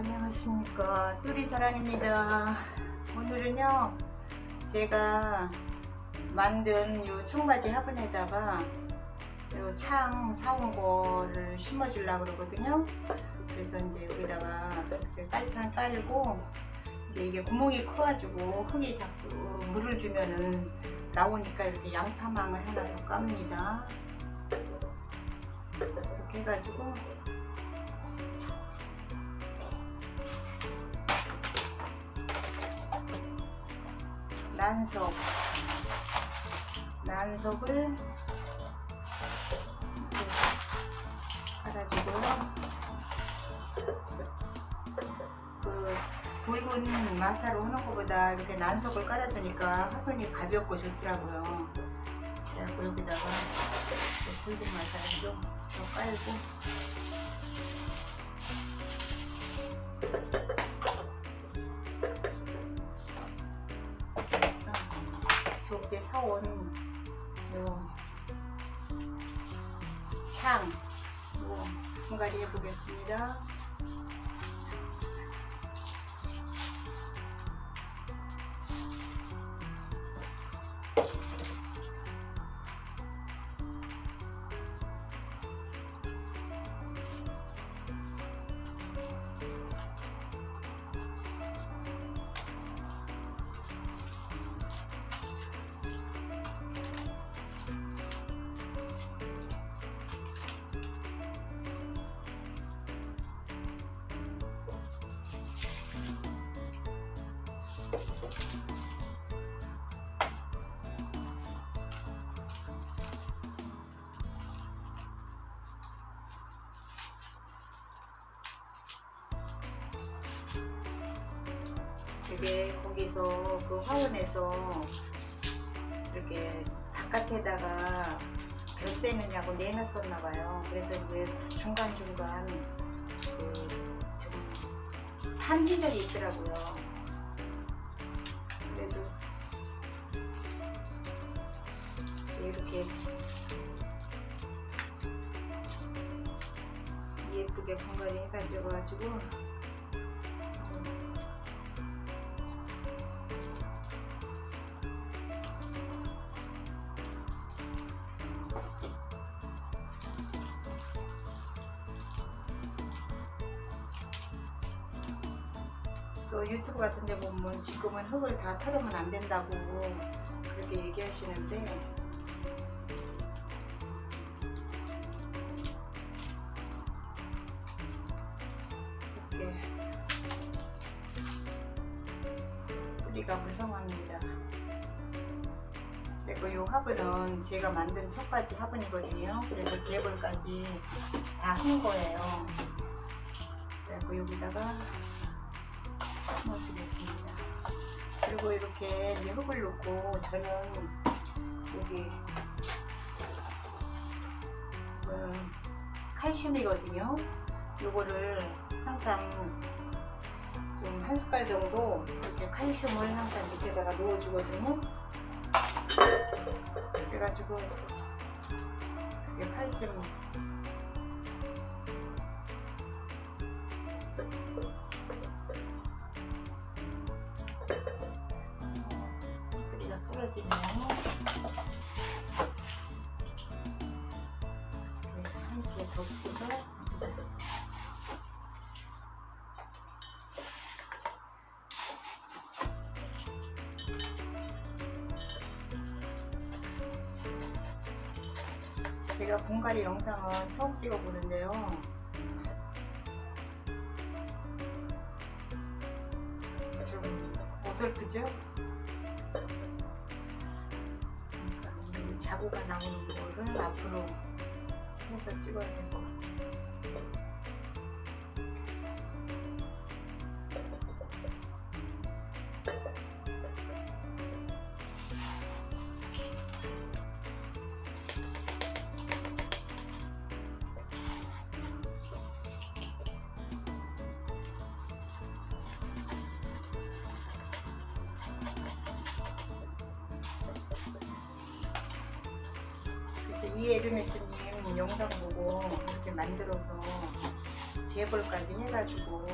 안녕하십니까. 뚜리사랑입니다. 오늘은요 제가 만든 요 청바지 화분에다가 요창 사온 거를 심어 주려고 그러거든요. 그래서 이제 여기다가 깔판 깔고 이제 이게 구멍이 커가지고 흙이 자꾸 물을 주면은 나오니까 이렇게 양파망을 하나 더 깝니다. 이렇게 해가지고 난석 난석을 이렇게 깔아주고요 그 굵은 마사로 하는 것보다 이렇게 난석을 깔아주니까 화분이 가볍고 좋더라고요. 그래갖고 여기다가 굵은 마사를 좀더 깔고 저때 사온 요 창, 요 분갈이 해보겠습니다. 되게 거기서 그 화원에서 이렇게 바깥에다가 벼 떼느냐고 내놨었나 봐요. 그래서 이제 중간중간 그좀탄 흔적이 있더라고요. 그래도 이렇게 예쁘게 분갈이 해가지고 가지고 또 유튜브 같은 데 보면 지금은 흙을 다 털으면 안 된다고 그렇게 얘기하시는데. 이렇게 뿌리가 무성합니다. 그리고 이 화분은 제가 만든 첫가지 화분이거든요. 그래서 재벌까지 다 한 거예요. 그리고 여기다가 넣어주겠습니다. 그리고 이렇게 이제 흙을 넣고 저는 여기 음, 칼슘이거든요. 요거를 항상 좀 한 숟갈 정도 이렇게 칼슘을 항상 밑에다가 넣어주거든요. 그래가지고 이게 칼슘 제가 분갈이 영상은 처음 찍어보는데요 좀 어설프죠? 그러니까 이 자고가 나오는 거를 앞으로 해서 찍어야 될 것 같아요. 이 에르메스님 영상 보고 이렇게 만들어서 재벌까지 해가지고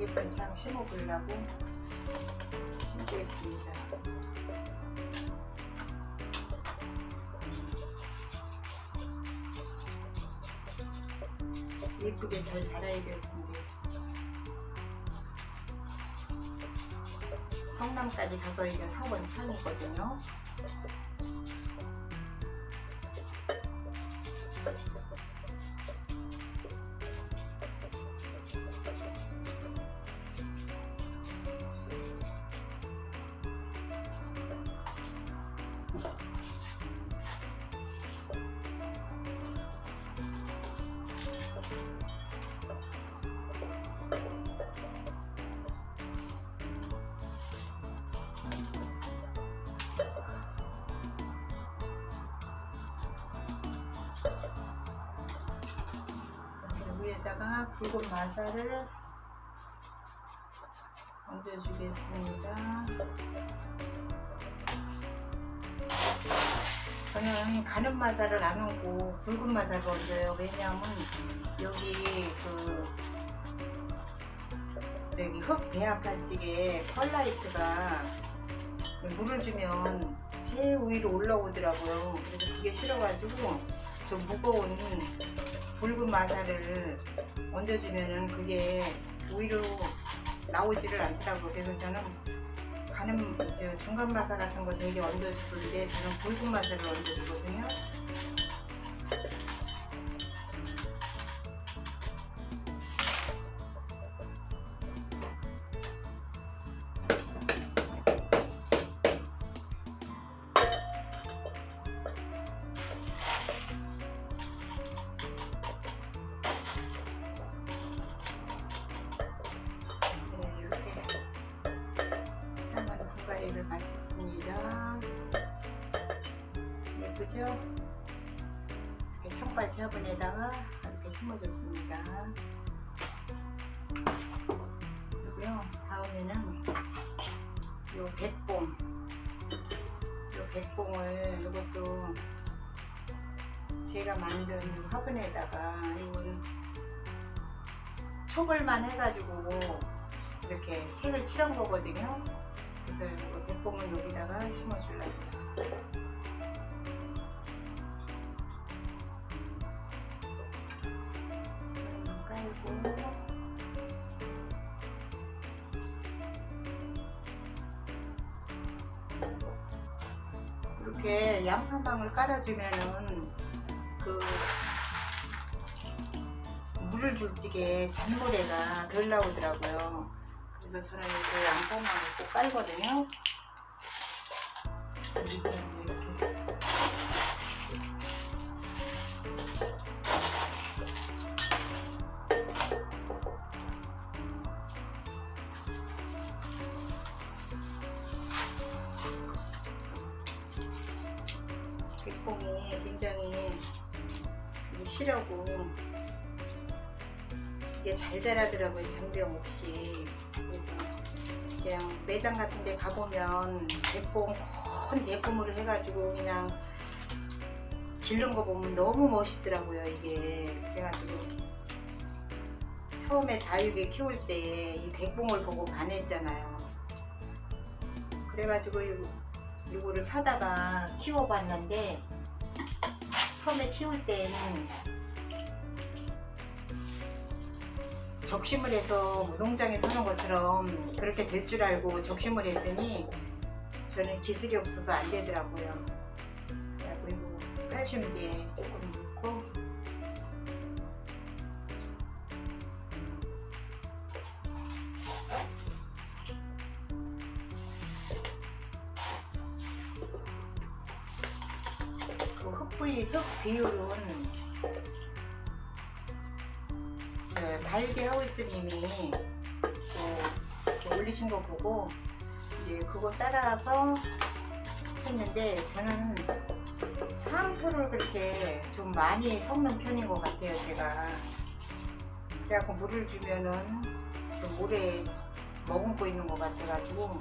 예쁜 창 심어보려고 신고했습니다. 예쁘게 잘 자라야 되고 성남까지 가서 이게 사원 창이거든요. 위에다가 붉은 마사를 얹어주겠습니다. 저는 가는 마사를 안 얹고 붉은 마사를 얹어요. 왜냐하면 여기 그 저기 흙 배합할 찌개 펄라이트가 물을 주면 제일 위로 올라오더라고요. 그래서 그게 싫어가지고 저 무거운 붉은 마사를 얹어주면은 그게 위로 나오지를 않더라고요. 그래서 저는 가는 저 중간 마사 같은 거 되게 얹어주는데 저는 붉은 마사를 얹어주거든요. 예쁘죠? 이렇게 청바지 화분에다가 이렇게 심어줬습니다. 그리고요, 다음에는 요 백봉, 요 백봉을 이것도 제가 만든 화분에다가 이건 촉을만 해가지고 이렇게 색을 칠한 거거든요. 그래서 백봉을 여기다가 심어주려고 이렇게 양파방을 깔아주면은 그 물을 줄 적에 잔모래가 덜 나오더라고요. 그래서 저는 이렇게 양파망을 꼭 깔거든요. 그리고 백봉이 굉장히 실하고 이게 잘 자라더라고요 장병 없이. 그래서 그냥 매장 같은 데 가보면 대봉 큰 대봉으로 해가지고 그냥 기른 거 보면 너무 멋있더라고요 이게. 그래가지고 처음에 다육에 키울 때 이 백봉을 보고 반했잖아요. 그래가지고 이- 이거를 사다가 키워봤는데 처음에 키울 때는 적심을 해서 농장에 서는 것처럼 그렇게 될 줄 알고 적심을 했더니 저는 기술이 없어서 안 되더라고요. 그리고 칼슘제 조금 비율은 저 달걀 하우스님이 또 올리신 거 보고 이제 그거 따라서 했는데 저는 상토를 그렇게 좀 많이 섞는 편인 것 같아요 제가. 그래갖고 물을 주면은 좀 오래 머금고 있는 것 같아가지고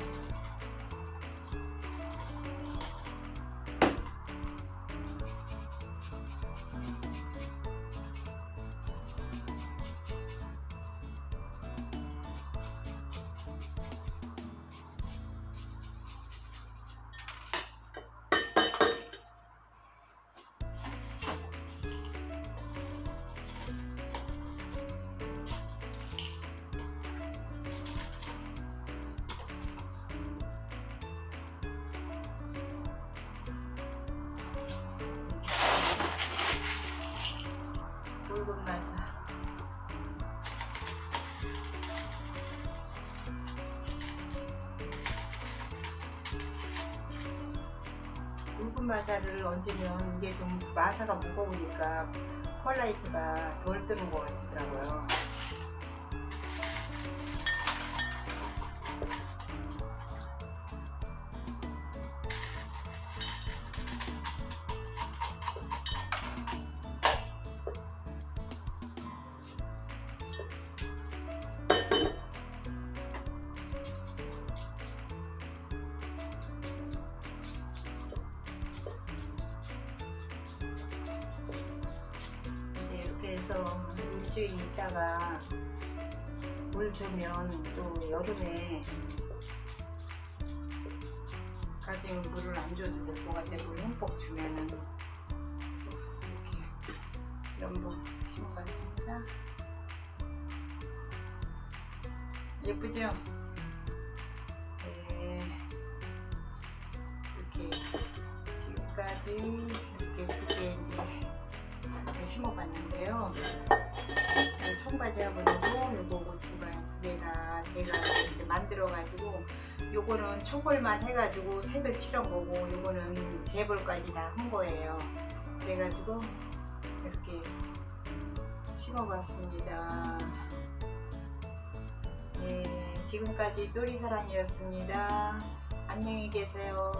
마사를 얹으면 이게 좀 마사가 무거우니까 펄라이트가 덜 뜨는 것 같더라고요. 해서 일주일 있다가 물 주면 또 여름에 가진 물을 안 줘도 될 것 같아 물 흠뻑 주면은 이렇게 연분 심어봤습니다 예쁘죠? 네 이렇게 지금까지 이렇게 두개 이제 이렇게 심어봤는데요. 이 청바지하고 요거 요거 두개다 제가 이렇게 만들어가지고 요거는 초벌만 해가지고 색을 칠한 거고 요거는 재벌까지 다 한 거예요. 그래가지고 이렇게 심어봤습니다. 예, 지금까지 또리사랑이었습니다. 안녕히 계세요.